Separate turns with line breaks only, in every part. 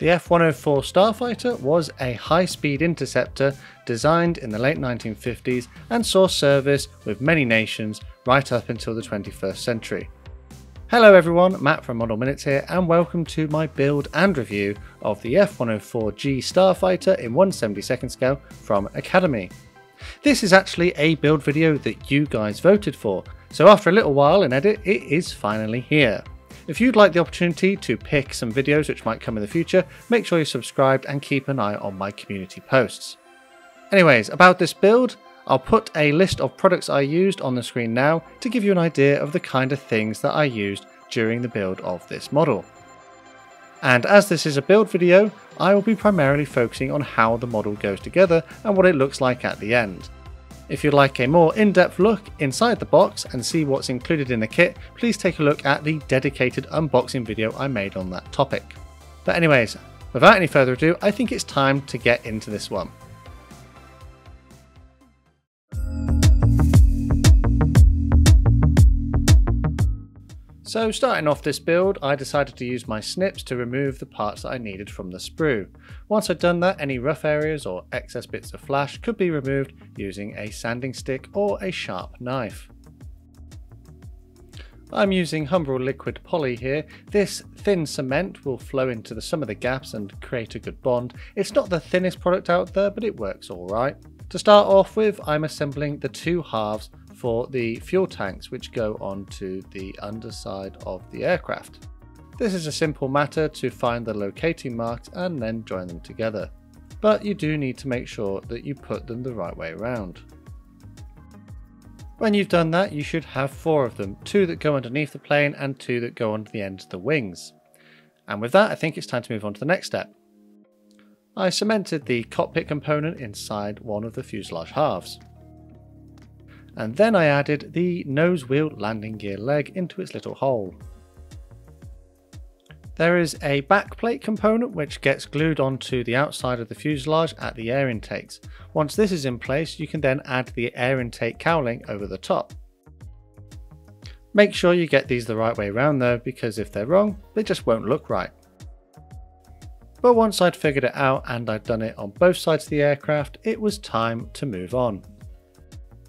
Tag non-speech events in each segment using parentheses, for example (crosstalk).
The F-104 Starfighter was a high-speed interceptor designed in the late 1950s and saw service with many nations right up until the 21st century. Hello everyone, Matt from Model Minutes here and welcome to my build and review of the F-104G Starfighter in 172nd scale from Academy. This is actually a build video that you guys voted for, so after a little while in edit it is finally here. If you'd like the opportunity to pick some videos which might come in the future, make sure you're subscribed and keep an eye on my community posts. Anyways, about this build, I'll put a list of products I used on the screen now to give you an idea of the kind of things that I used during the build of this model. And as this is a build video, I will be primarily focusing on how the model goes together and what it looks like at the end. If you'd like a more in-depth look inside the box and see what's included in the kit, please take a look at the dedicated unboxing video I made on that topic. But anyways, without any further ado, I think it's time to get into this one. So starting off this build, I decided to use my snips to remove the parts that I needed from the sprue. Once I'd done that, any rough areas or excess bits of flash could be removed using a sanding stick or a sharp knife. I'm using Humbrol Liquid Poly here. This thin cement will flow into the, some of the gaps and create a good bond. It's not the thinnest product out there, but it works alright. To start off with, I'm assembling the two halves for the fuel tanks which go onto the underside of the aircraft. This is a simple matter to find the locating marks and then join them together, but you do need to make sure that you put them the right way around. When you've done that you should have four of them, two that go underneath the plane and two that go onto the ends of the wings. And with that I think it's time to move on to the next step. I cemented the cockpit component inside one of the fuselage halves and then I added the nose wheel landing gear leg into its little hole. There is a backplate component which gets glued onto the outside of the fuselage at the air intakes. Once this is in place you can then add the air intake cowling over the top. Make sure you get these the right way around though because if they're wrong they just won't look right. But once I'd figured it out and I'd done it on both sides of the aircraft, it was time to move on.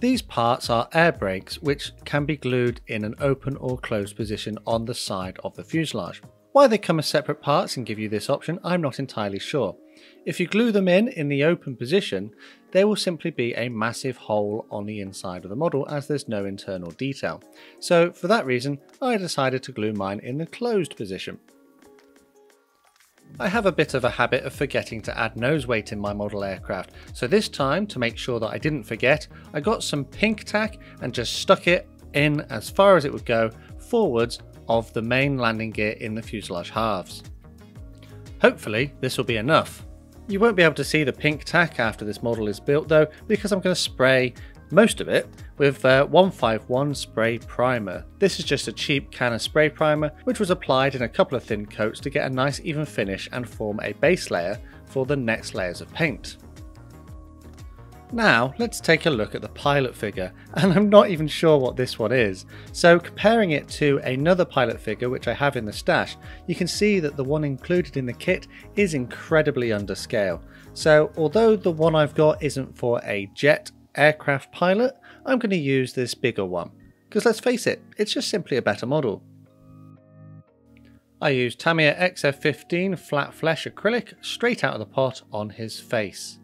These parts are air brakes which can be glued in an open or closed position on the side of the fuselage. Why they come as separate parts and give you this option I'm not entirely sure. If you glue them in in the open position there will simply be a massive hole on the inside of the model as there's no internal detail. So for that reason I decided to glue mine in the closed position. I have a bit of a habit of forgetting to add nose weight in my model aircraft, so this time, to make sure that I didn't forget, I got some pink tack and just stuck it in as far as it would go forwards of the main landing gear in the fuselage halves. Hopefully this will be enough. You won't be able to see the pink tack after this model is built though because I'm going to spray most of it with uh, 151 spray primer. This is just a cheap can of spray primer which was applied in a couple of thin coats to get a nice even finish and form a base layer for the next layers of paint. Now let's take a look at the pilot figure (laughs) and I'm not even sure what this one is. So comparing it to another pilot figure which I have in the stash you can see that the one included in the kit is incredibly underscale. So although the one I've got isn't for a jet aircraft pilot, I'm going to use this bigger one. Because let's face it, it's just simply a better model. I used Tamiya XF15 flat flesh acrylic straight out of the pot on his face.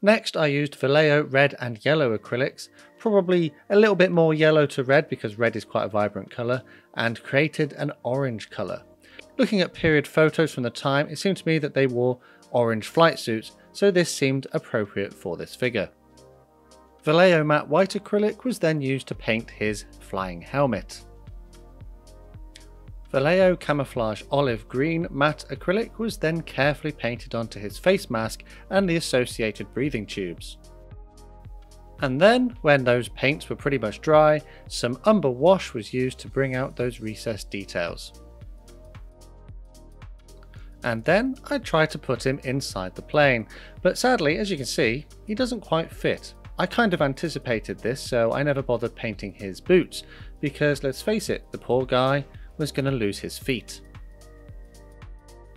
Next I used Vallejo red and yellow acrylics, probably a little bit more yellow to red because red is quite a vibrant colour, and created an orange colour. Looking at period photos from the time, it seemed to me that they wore orange flight suits, so this seemed appropriate for this figure. Vallejo matte white acrylic was then used to paint his flying helmet. Vallejo camouflage olive green matte acrylic was then carefully painted onto his face mask and the associated breathing tubes. And then, when those paints were pretty much dry, some umber wash was used to bring out those recessed details and then I try to put him inside the plane, but sadly as you can see he doesn't quite fit. I kind of anticipated this so I never bothered painting his boots because let's face it the poor guy was going to lose his feet.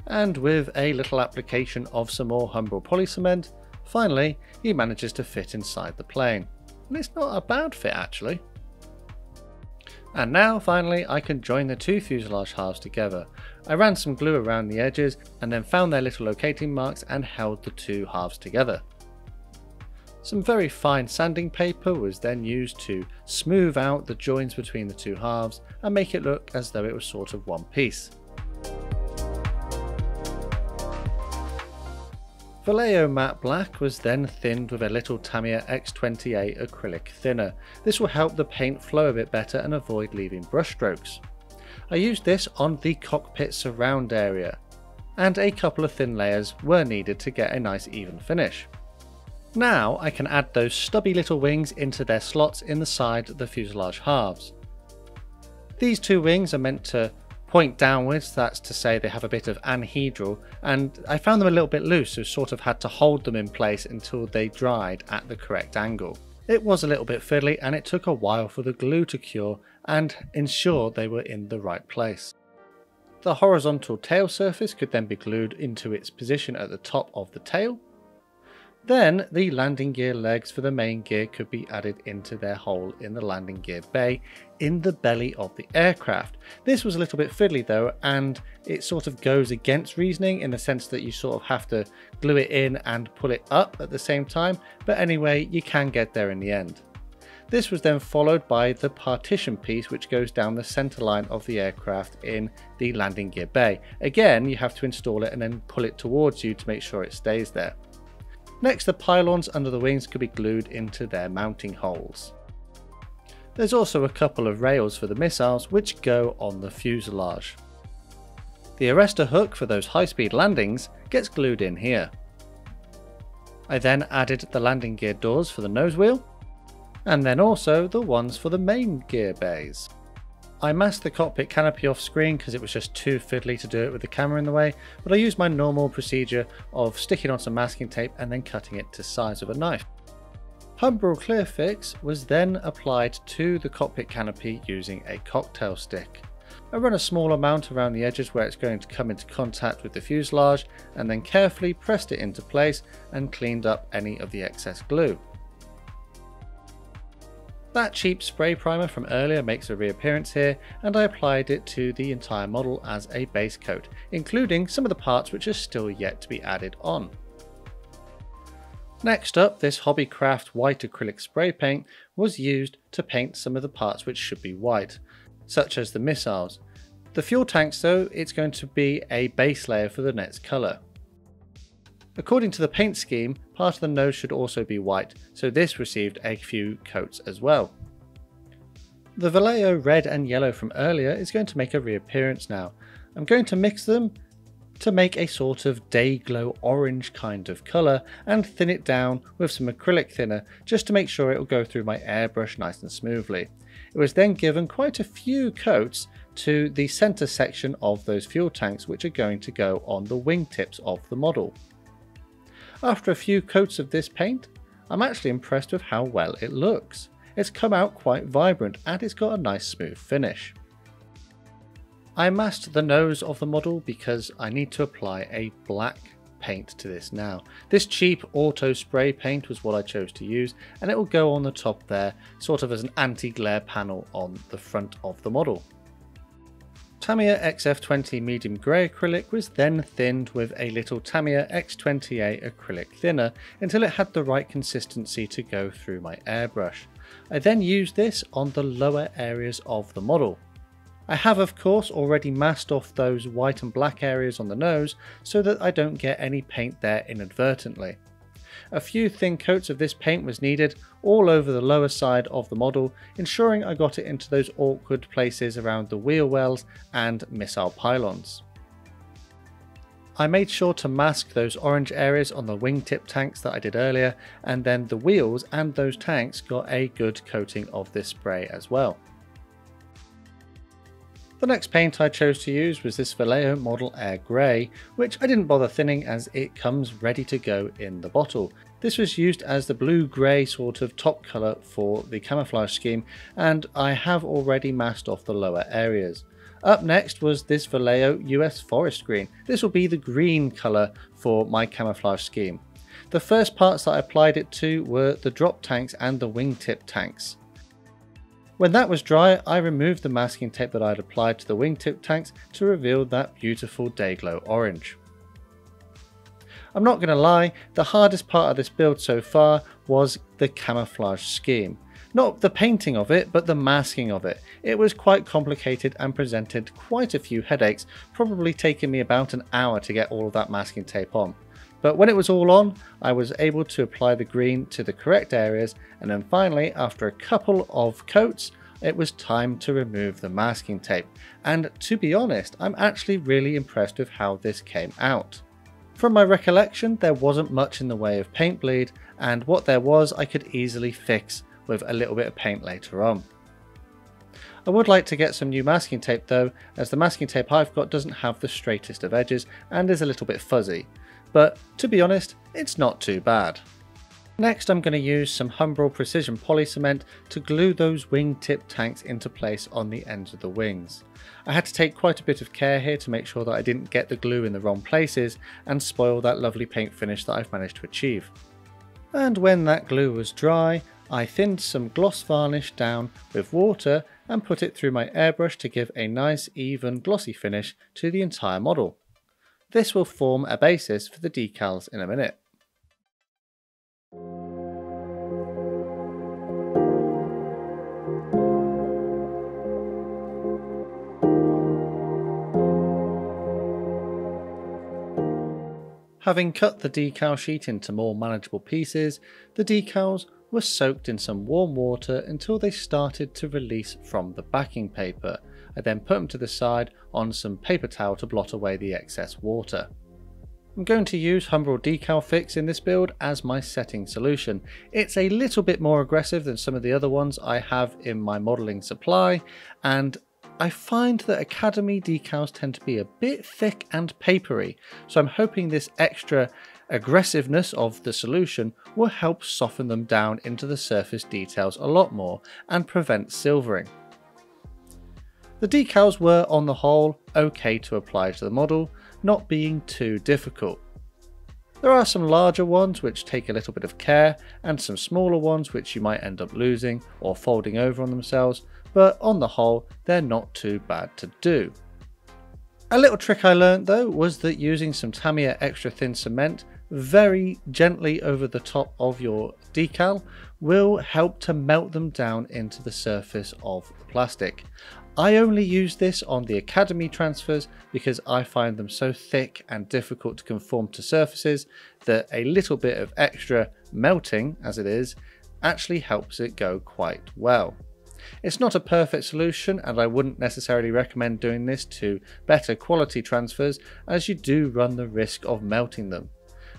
and with a little application of some more Humbrol polycement, finally he manages to fit inside the plane. And it's not a bad fit actually. And now finally I can join the two fuselage halves together. I ran some glue around the edges and then found their little locating marks and held the two halves together. Some very fine sanding paper was then used to smooth out the joins between the two halves and make it look as though it was sort of one piece. Vallejo matte black was then thinned with a little Tamiya X28 acrylic thinner. This will help the paint flow a bit better and avoid leaving brushstrokes. I used this on the cockpit surround area, and a couple of thin layers were needed to get a nice even finish. Now I can add those stubby little wings into their slots in the side of the fuselage halves. These two wings are meant to point downwards, that's to say they have a bit of anhedral, and I found them a little bit loose, so sort of had to hold them in place until they dried at the correct angle. It was a little bit fiddly and it took a while for the glue to cure and ensure they were in the right place. The horizontal tail surface could then be glued into its position at the top of the tail, then the landing gear legs for the main gear could be added into their hole in the landing gear bay in the belly of the aircraft. This was a little bit fiddly though and it sort of goes against reasoning in the sense that you sort of have to glue it in and pull it up at the same time but anyway you can get there in the end. This was then followed by the partition piece which goes down the center line of the aircraft in the landing gear bay. Again you have to install it and then pull it towards you to make sure it stays there. Next, the pylons under the wings could be glued into their mounting holes. There's also a couple of rails for the missiles which go on the fuselage. The arrestor hook for those high-speed landings gets glued in here. I then added the landing gear doors for the nose wheel, and then also the ones for the main gear bays. I masked the cockpit canopy off screen because it was just too fiddly to do it with the camera in the way, but I used my normal procedure of sticking on some masking tape and then cutting it to size with a knife. Humbrol Clear Fix was then applied to the cockpit canopy using a cocktail stick. I run a small amount around the edges where it's going to come into contact with the fuselage and then carefully pressed it into place and cleaned up any of the excess glue. That cheap spray primer from earlier makes a reappearance here and I applied it to the entire model as a base coat, including some of the parts which are still yet to be added on. Next up, this Hobbycraft white acrylic spray paint was used to paint some of the parts which should be white, such as the missiles. The fuel tanks though, it's going to be a base layer for the next colour. According to the paint scheme, part of the nose should also be white, so this received a few coats as well. The Vallejo red and yellow from earlier is going to make a reappearance now. I'm going to mix them to make a sort of day glow orange kind of colour and thin it down with some acrylic thinner just to make sure it will go through my airbrush nice and smoothly. It was then given quite a few coats to the centre section of those fuel tanks which are going to go on the wingtips of the model. After a few coats of this paint, I'm actually impressed with how well it looks. It's come out quite vibrant and it's got a nice smooth finish. I masked the nose of the model because I need to apply a black paint to this now. This cheap auto spray paint was what I chose to use and it will go on the top there sort of as an anti-glare panel on the front of the model. Tamiya XF20 medium grey acrylic was then thinned with a little Tamiya X28 acrylic thinner until it had the right consistency to go through my airbrush. I then used this on the lower areas of the model. I have of course already masked off those white and black areas on the nose so that I don't get any paint there inadvertently. A few thin coats of this paint was needed all over the lower side of the model, ensuring I got it into those awkward places around the wheel wells and missile pylons. I made sure to mask those orange areas on the wingtip tanks that I did earlier, and then the wheels and those tanks got a good coating of this spray as well. The next paint I chose to use was this Vallejo Model Air Grey, which I didn't bother thinning as it comes ready to go in the bottle. This was used as the blue-grey sort of top colour for the camouflage scheme and I have already masked off the lower areas. Up next was this Vallejo US Forest Green. This will be the green colour for my camouflage scheme. The first parts that I applied it to were the drop tanks and the wingtip tanks. When that was dry, I removed the masking tape that I had applied to the wingtip tanks to reveal that beautiful Dayglow orange. I'm not going to lie, the hardest part of this build so far was the camouflage scheme. Not the painting of it, but the masking of it. It was quite complicated and presented quite a few headaches, probably taking me about an hour to get all of that masking tape on. But when it was all on, I was able to apply the green to the correct areas and then finally, after a couple of coats, it was time to remove the masking tape. And to be honest, I'm actually really impressed with how this came out. From my recollection, there wasn't much in the way of paint bleed, and what there was I could easily fix with a little bit of paint later on. I would like to get some new masking tape though, as the masking tape I've got doesn't have the straightest of edges and is a little bit fuzzy, but to be honest, it's not too bad. Next I'm going to use some Humbrol Precision Poly Cement to glue those wingtip tanks into place on the ends of the wings. I had to take quite a bit of care here to make sure that I didn't get the glue in the wrong places and spoil that lovely paint finish that I've managed to achieve. And when that glue was dry, I thinned some gloss varnish down with water and put it through my airbrush to give a nice even glossy finish to the entire model. This will form a basis for the decals in a minute. Having cut the decal sheet into more manageable pieces, the decals were soaked in some warm water until they started to release from the backing paper. I then put them to the side on some paper towel to blot away the excess water. I'm going to use Humbrol Decal Fix in this build as my setting solution. It's a little bit more aggressive than some of the other ones I have in my modelling supply and I find that Academy decals tend to be a bit thick and papery, so I'm hoping this extra aggressiveness of the solution will help soften them down into the surface details a lot more and prevent silvering. The decals were on the whole okay to apply to the model, not being too difficult. There are some larger ones which take a little bit of care and some smaller ones which you might end up losing or folding over on themselves, but on the whole they're not too bad to do. A little trick I learned though was that using some Tamiya extra thin cement very gently over the top of your decal will help to melt them down into the surface of the plastic. I only use this on the Academy transfers because I find them so thick and difficult to conform to surfaces that a little bit of extra melting, as it is, actually helps it go quite well. It's not a perfect solution and I wouldn't necessarily recommend doing this to better quality transfers as you do run the risk of melting them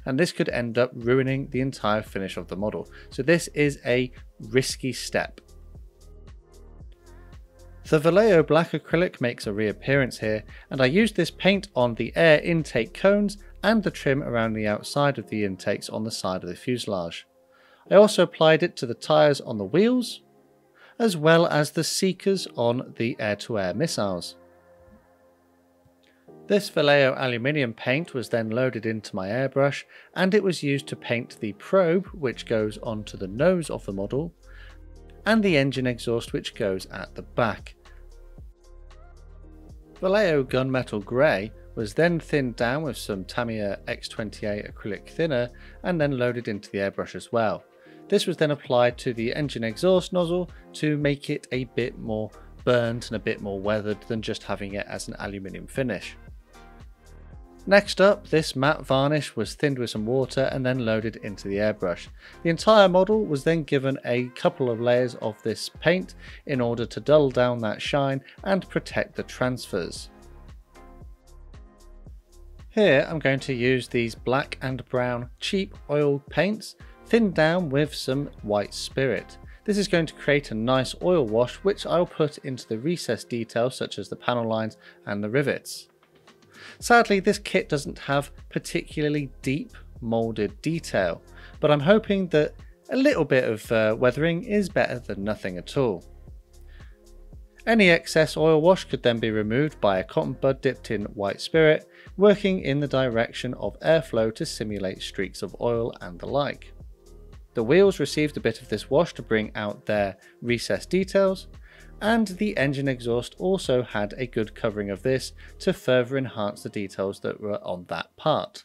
and this could end up ruining the entire finish of the model. So this is a risky step. The Vallejo black acrylic makes a reappearance here and I used this paint on the air intake cones and the trim around the outside of the intakes on the side of the fuselage. I also applied it to the tyres on the wheels as well as the seekers on the air-to-air -air missiles. This Vallejo aluminium paint was then loaded into my airbrush and it was used to paint the probe which goes onto the nose of the model and the engine exhaust which goes at the back. Vallejo gunmetal grey was then thinned down with some Tamiya X28 acrylic thinner and then loaded into the airbrush as well. This was then applied to the engine exhaust nozzle to make it a bit more burnt and a bit more weathered than just having it as an aluminium finish. Next up, this matte varnish was thinned with some water and then loaded into the airbrush. The entire model was then given a couple of layers of this paint in order to dull down that shine and protect the transfers. Here I'm going to use these black and brown cheap oil paints thinned down with some white spirit. This is going to create a nice oil wash which I'll put into the recessed details such as the panel lines and the rivets. Sadly, this kit doesn't have particularly deep molded detail, but I'm hoping that a little bit of uh, weathering is better than nothing at all. Any excess oil wash could then be removed by a cotton bud dipped in white spirit, working in the direction of airflow to simulate streaks of oil and the like. The wheels received a bit of this wash to bring out their recessed details, and the engine exhaust also had a good covering of this to further enhance the details that were on that part.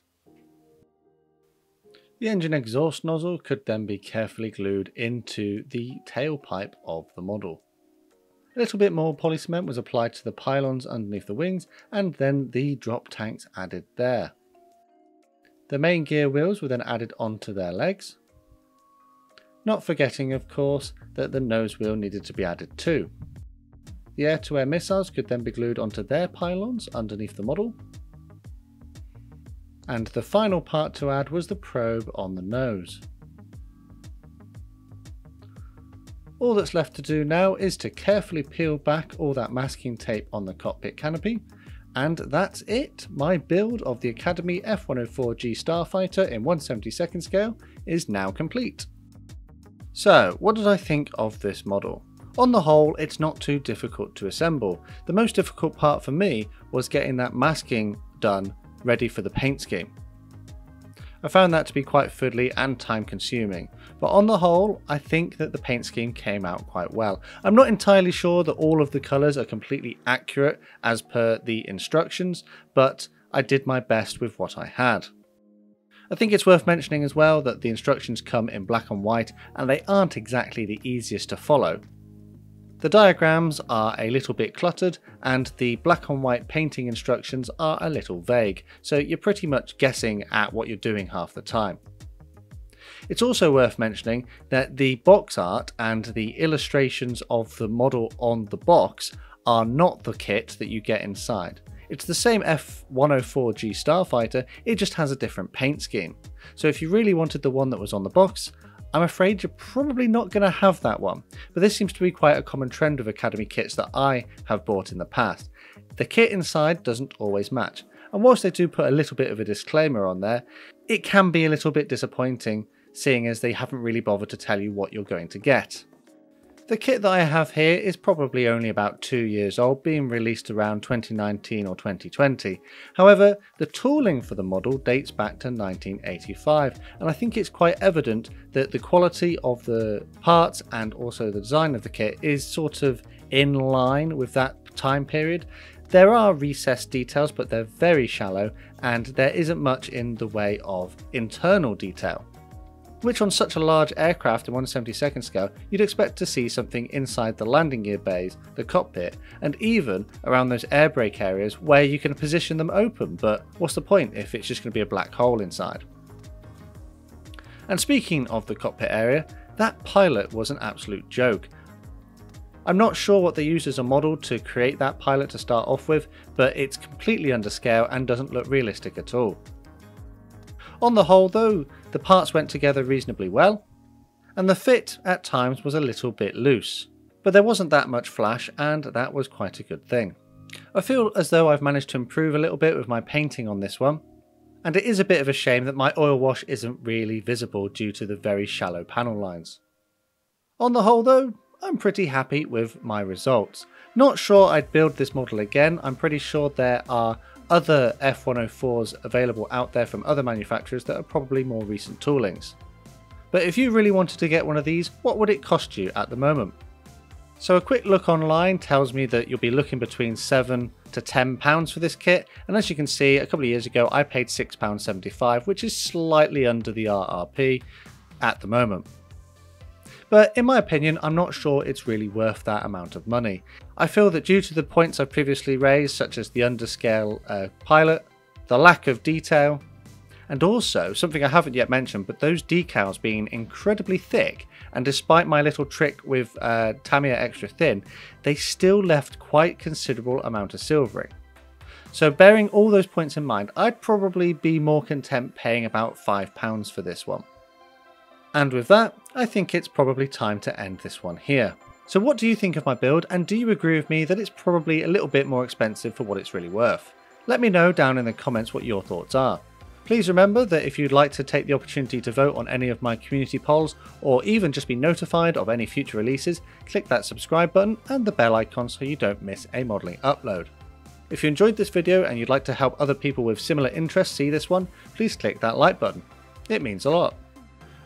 The engine exhaust nozzle could then be carefully glued into the tailpipe of the model. A little bit more polycement was applied to the pylons underneath the wings and then the drop tanks added there. The main gear wheels were then added onto their legs. Not forgetting of course that the nose wheel needed to be added too. The air-to-air -air missiles could then be glued onto their pylons underneath the model. And the final part to add was the probe on the nose. All that's left to do now is to carefully peel back all that masking tape on the cockpit canopy and that's it. My build of the Academy F104G Starfighter in 172nd scale is now complete. So, what did I think of this model? On the whole, it's not too difficult to assemble. The most difficult part for me was getting that masking done ready for the paint scheme. I found that to be quite fiddly and time consuming, but on the whole, I think that the paint scheme came out quite well. I'm not entirely sure that all of the colours are completely accurate as per the instructions, but I did my best with what I had. I think it's worth mentioning as well that the instructions come in black and white and they aren't exactly the easiest to follow. The diagrams are a little bit cluttered and the black and white painting instructions are a little vague, so you're pretty much guessing at what you're doing half the time. It's also worth mentioning that the box art and the illustrations of the model on the box are not the kit that you get inside. It's the same F-104G Starfighter, it just has a different paint scheme. So if you really wanted the one that was on the box, I'm afraid you're probably not going to have that one, but this seems to be quite a common trend with Academy kits that I have bought in the past. The kit inside doesn't always match, and whilst they do put a little bit of a disclaimer on there, it can be a little bit disappointing seeing as they haven't really bothered to tell you what you're going to get. The kit that I have here is probably only about two years old, being released around 2019 or 2020. However, the tooling for the model dates back to 1985, and I think it's quite evident that the quality of the parts and also the design of the kit is sort of in line with that time period. There are recessed details, but they're very shallow, and there isn't much in the way of internal detail which on such a large aircraft in 172nd scale, you'd expect to see something inside the landing gear bays, the cockpit, and even around those air brake areas where you can position them open, but what's the point if it's just going to be a black hole inside? And speaking of the cockpit area, that pilot was an absolute joke. I'm not sure what they used as a model to create that pilot to start off with, but it's completely under scale and doesn't look realistic at all. On the whole though, the parts went together reasonably well, and the fit at times was a little bit loose, but there wasn't that much flash and that was quite a good thing. I feel as though I've managed to improve a little bit with my painting on this one, and it is a bit of a shame that my oil wash isn't really visible due to the very shallow panel lines. On the whole though, I'm pretty happy with my results. Not sure I'd build this model again, I'm pretty sure there are other F104s available out there from other manufacturers that are probably more recent toolings. But if you really wanted to get one of these, what would it cost you at the moment? So a quick look online tells me that you'll be looking between 7 to 10 pounds for this kit and as you can see a couple of years ago I paid 6 pounds 75 which is slightly under the RRP at the moment. But in my opinion, I'm not sure it's really worth that amount of money. I feel that due to the points I've previously raised, such as the underscale uh, pilot, the lack of detail, and also something I haven't yet mentioned, but those decals being incredibly thick, and despite my little trick with uh, Tamiya Extra Thin, they still left quite considerable amount of silvering. So bearing all those points in mind, I'd probably be more content paying about £5 for this one. And with that, I think it's probably time to end this one here. So what do you think of my build and do you agree with me that it's probably a little bit more expensive for what it's really worth? Let me know down in the comments what your thoughts are. Please remember that if you'd like to take the opportunity to vote on any of my community polls, or even just be notified of any future releases, click that subscribe button and the bell icon so you don't miss a modelling upload. If you enjoyed this video and you'd like to help other people with similar interests see this one, please click that like button. It means a lot.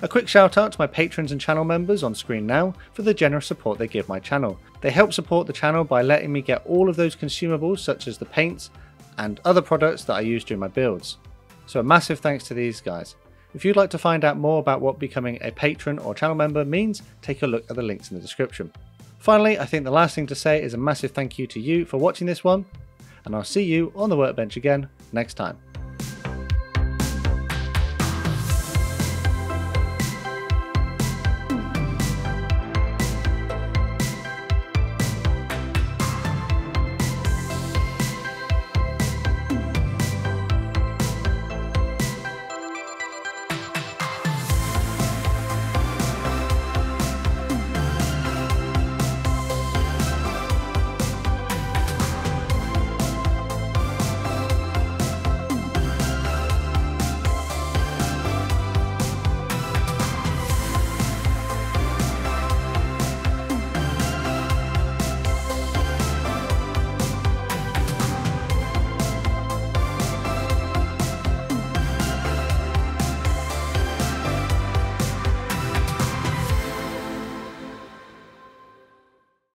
A quick shout out to my patrons and channel members on screen now for the generous support they give my channel. They help support the channel by letting me get all of those consumables such as the paints and other products that I use during my builds. So a massive thanks to these guys. If you'd like to find out more about what becoming a patron or channel member means, take a look at the links in the description. Finally, I think the last thing to say is a massive thank you to you for watching this one, and I'll see you on the workbench again next time.